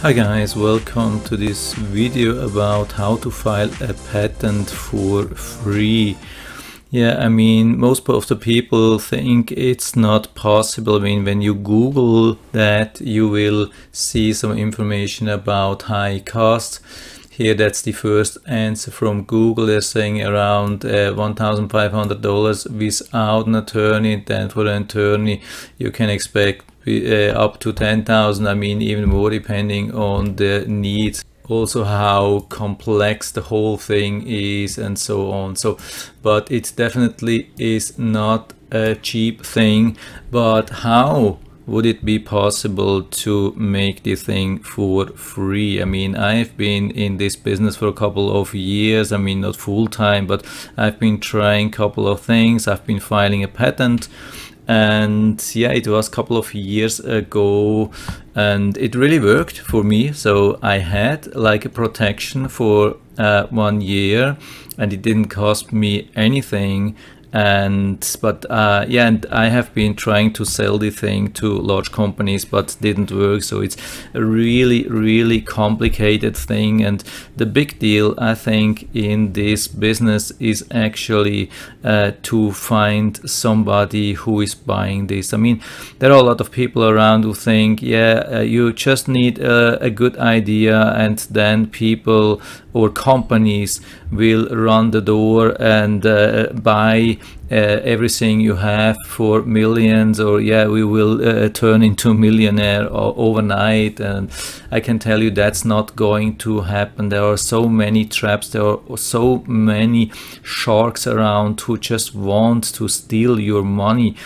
Hi guys, welcome to this video about how to file a patent for free. Yeah, I mean, most of the people think it's not possible. I mean, when you Google that, you will see some information about high costs. Here, that's the first answer from Google. They're saying around uh, $1,500 without an attorney. Then for an attorney, you can expect Uh, up to 10,000 I mean even more depending on the needs also how complex the whole thing is and so on so but it definitely is not a cheap thing but how would it be possible to make the thing for free? I mean, I've been in this business for a couple of years. I mean, not full time, but I've been trying a couple of things. I've been filing a patent and yeah it was a couple of years ago and it really worked for me. So i had like a protection for uh, one year and it didn't cost me anything and but uh, yeah and I have been trying to sell the thing to large companies but didn't work. So it's a really really complicated thing. And the big deal I think in this business is actually uh, to find somebody who is buying this. I mean there are a lot of people around who think yeah uh, you just need a, good idea and then people or companies will run the door and uh, uh, everything you have for millions or yeah we will uh, turn into millionaire overnight. And I can tell you that's not going to happen. There are so many traps. There are so many sharks around who just want to steal your money.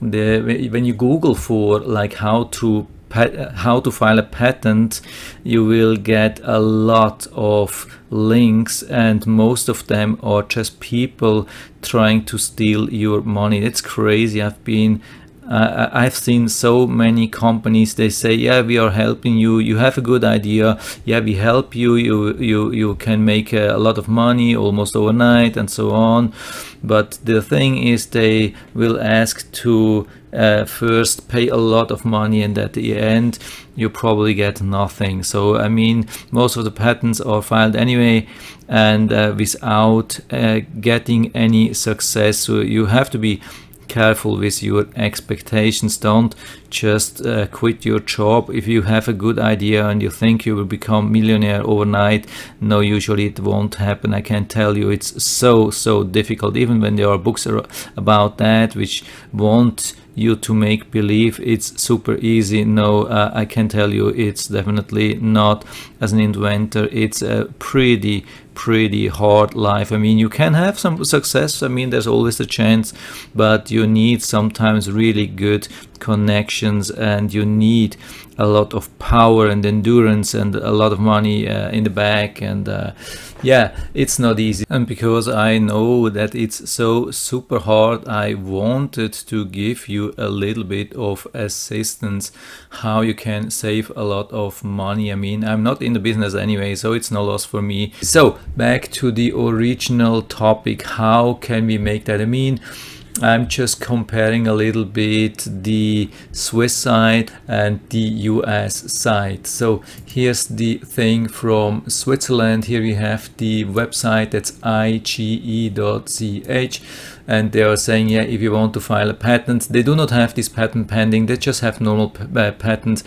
The, when you google for like how to how to file a patent you will get a lot of links and most of them are just people trying to steal your money. It's crazy. I've been uh, I've seen so many companies they say yeah we are helping you. You have a good idea. Yeah we help you. You you you can make a, a lot of money almost overnight and so on. But the thing is they will ask to uh, first pay a lot of money and at the end you probably get nothing. So I mean most of the patents are filed anyway and uh, without uh, getting any success so you have to be careful with your expectations. Don't just uh, quit your job. If you have a good idea and you think you will become millionaire overnight no usually it won't happen. I can tell you it's so so difficult. Even when there are books about that which want you to make believe it's super easy no uh, i can tell you it's definitely not as an inventor it's a pretty pretty hard life. I mean, you can have some success. I mean, there's always a chance, but you need sometimes really good connections and you need a lot of power and endurance and a lot of money uh, in the back and uh, yeah it's not easy and because I know that it's so super hard I wanted to give you a little bit of assistance how you can save a lot of money. I mean I'm not in the business anyway so it's no loss for me. So back to the original topic how can we make that? I mean I'm just comparing a little bit the Swiss side and the US side. So here's the thing from Switzerland. Here we have the website that's ige.ch and they are saying yeah if you want to file a patent they do not have this patent pending they just have normal uh, patent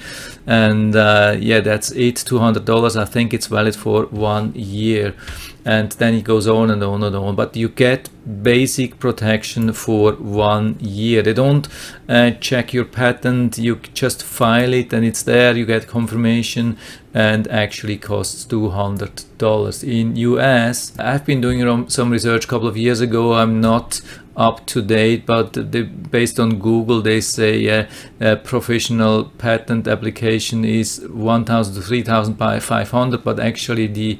and uh, yeah that's it $200 I think it's valid for one year and then it goes on and on and on. But you get basic protection for one year. They don't uh, check your patent. You just file it and it's there. You get confirmation and actually costs $200 in US I've been doing some research a couple of years ago. I'm not up to date but they, based on Google they say uh, a professional patent application is 1000 to three thousand by five hundred. but actually the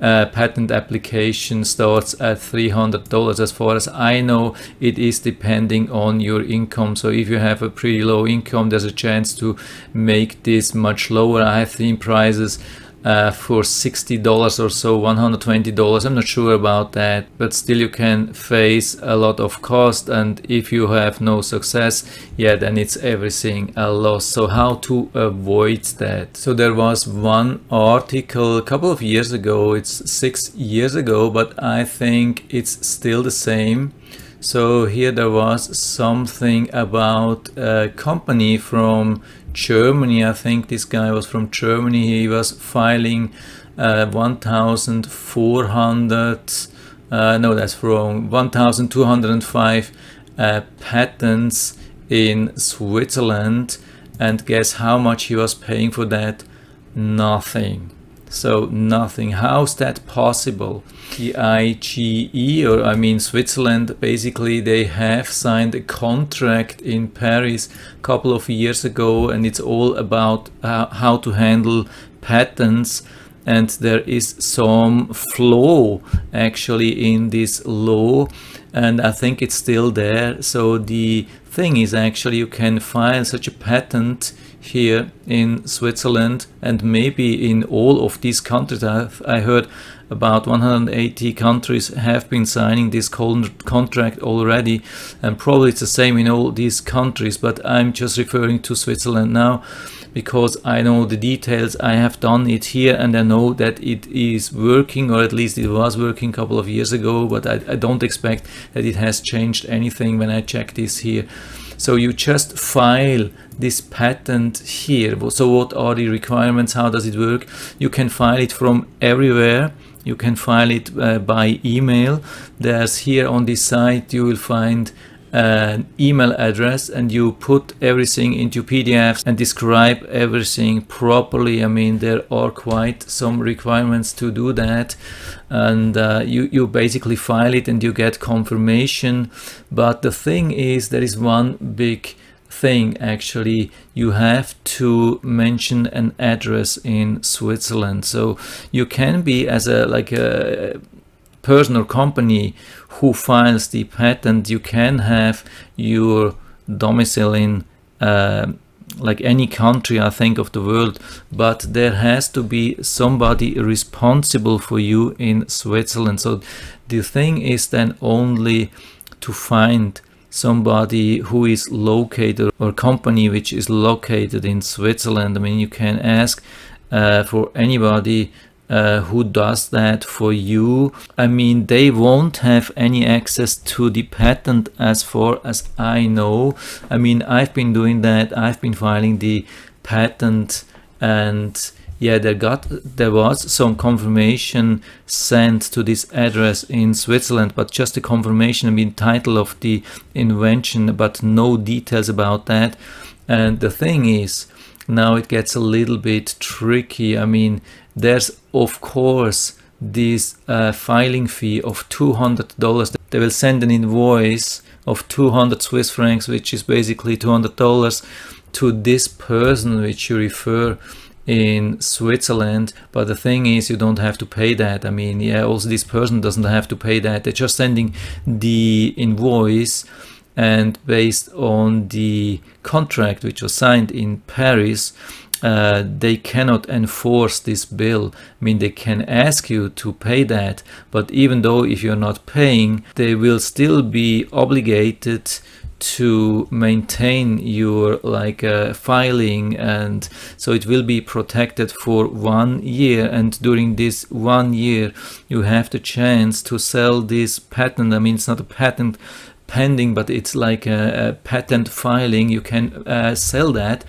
uh, patent application starts at $300 as far as I know it is depending on your income. So if you have a pretty low income there's a chance to make this much lower. I have seen prices uh, for $60 or so, $120. I'm not sure about that, but still you can face a lot of cost. And if you have no success, yeah, then it's everything a loss. So how to avoid that? So there was one article a couple of years ago, it's six years ago, but I think it's still the same. So here there was something about a company from Germany. I think this guy was from Germany. He was filing uh, 1,400, uh, no, that's wrong, 1,205 uh, patents in Switzerland. And guess how much he was paying for that? Nothing. So nothing. How's that possible? The IGE, or I mean Switzerland, basically they have signed a contract in Paris a couple of years ago, and it's all about uh, how to handle patents. And there is some flaw actually in this law, and I think it's still there. So the thing is actually you can file such a patent here in Switzerland and maybe in all of these countries. I've, I heard about 180 countries have been signing this contract already and probably it's the same in all these countries but I'm just referring to Switzerland now because I know the details I have done it here and I know that it is working or at least it was working a couple of years ago but I, I don't expect that it has changed anything when I check this here so you just file this patent here. So what are the requirements? How does it work? You can file it from everywhere. You can file it uh, by email. There's here on this site you will find an email address and you put everything into PDFs and describe everything properly. I mean, there are quite some requirements to do that. And uh, you, you basically file it and you get confirmation. But the thing is, there is one big thing actually. You have to mention an address in Switzerland. So you can be as a like a person or company who files the patent, you can have your domicile in uh, like any country I think of the world but there has to be somebody responsible for you in Switzerland. So the thing is then only to find somebody who is located or company which is located in Switzerland. I mean you can ask uh, for anybody uh, who does that for you. I mean, they won't have any access to the patent as far as I know. I mean, I've been doing that. I've been filing the patent and yeah, there got there was some confirmation sent to this address in Switzerland, but just a confirmation, I mean, title of the invention, but no details about that. And the thing is, now it gets a little bit tricky. I mean, there's of course this uh, filing fee of $200 they will send an invoice of 200 Swiss francs which is basically $200 to this person which you refer in Switzerland. But the thing is you don't have to pay that. I mean yeah also this person doesn't have to pay that. They're just sending the invoice and based on the contract which was signed in Paris uh, they cannot enforce this bill. I mean, they can ask you to pay that, but even though if you're not paying, they will still be obligated to maintain your like uh, filing and so it will be protected for one year. And during this one year you have the chance to sell this patent. I mean it's not a patent pending but it's like a, a patent filing. You can uh, sell that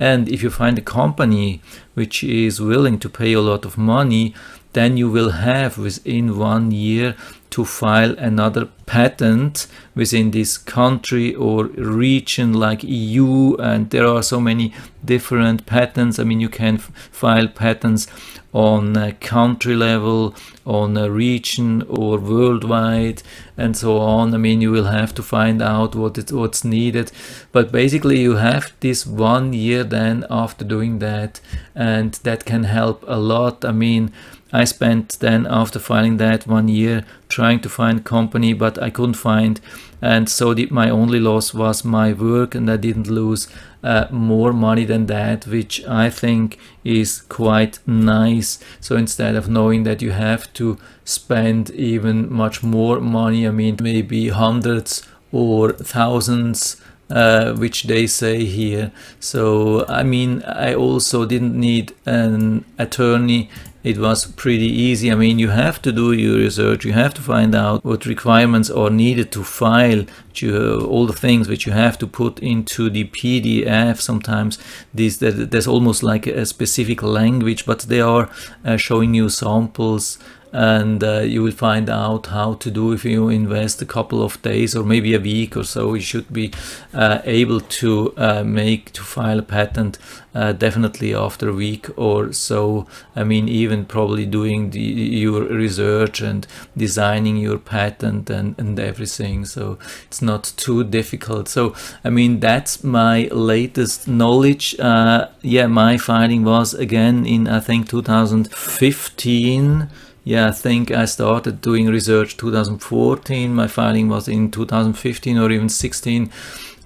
and if you find a company which is willing to pay a lot of money, then you will have within one year to file another patent within this country or region like EU and there are so many different patents. I mean you can file patents on a country level on a region or worldwide and so on. I mean you will have to find out what it, what's needed. But basically you have this one year then after doing that and that can help a lot. I mean I spent then after filing that one year trying to find company but I couldn't find and so the, my only loss was my work and I didn't lose uh, more money than that which I think is quite nice. So instead of knowing that you have to spend even much more money I mean maybe hundreds or thousands uh, which they say here. So, I mean, I also didn't need an attorney. It was pretty easy. I mean, you have to do your research. You have to find out what requirements are needed to file you, all the things which you have to put into the PDF. Sometimes these there's almost like a specific language, but they are uh, showing you samples and uh, you will find out how to do if you invest a couple of days or maybe a week or so you should be uh, able to uh, make to file a patent uh, definitely after a week or so. I mean even probably doing the, your research and designing your patent and, and everything. So it's not too difficult. So I mean that's my latest knowledge. Uh, yeah my filing was again in I think 2015 yeah, I think I started doing research 2014. My filing was in 2015 or even 16.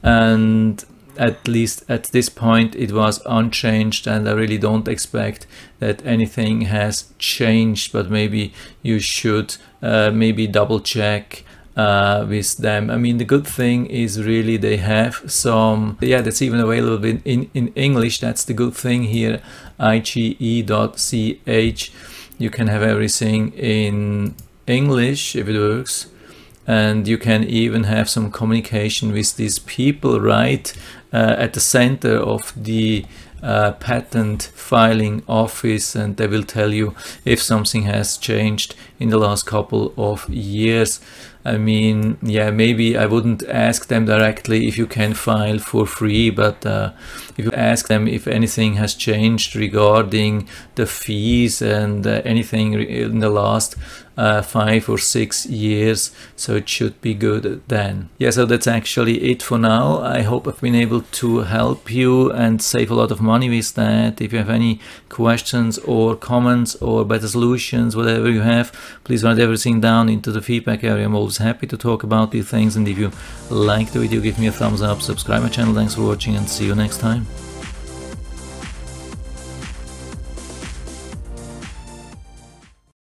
And at least at this point it was unchanged and I really don't expect that anything has changed but maybe you should uh, maybe double check uh, with them. I mean the good thing is really they have some yeah that's even available in, in, in English that's the good thing here ige.ch you can have everything in English if it works. And you can even have some communication with these people right uh, at the center of the uh, patent filing office and they will tell you if something has changed in the last couple of years. I mean, yeah, maybe I wouldn't ask them directly if you can file for free, but uh, if you ask them if anything has changed regarding the fees and uh, anything in the last uh, five or six years, so it should be good then. Yeah, so that's actually it for now. I hope I've been able to help you and save a lot of money with that. If you have any questions or comments or better solutions, whatever you have, please write everything down into the feedback area. I'm always happy to talk about these things and if you like the video give me a thumbs up, subscribe my channel, thanks for watching and see you next time.